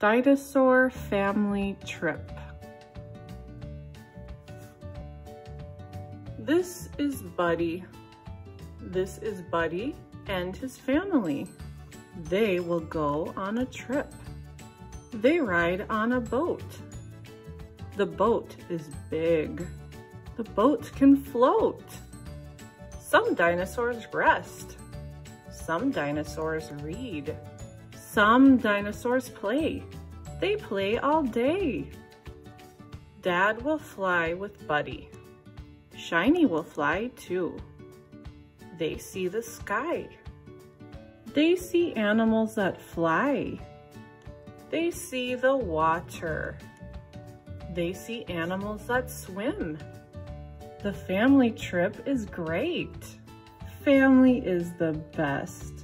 Dinosaur family trip. This is Buddy. This is Buddy and his family. They will go on a trip. They ride on a boat. The boat is big. The boat can float. Some dinosaurs rest. Some dinosaurs read. Some dinosaurs play. They play all day. Dad will fly with Buddy. Shiny will fly too. They see the sky. They see animals that fly. They see the water. They see animals that swim. The family trip is great. Family is the best.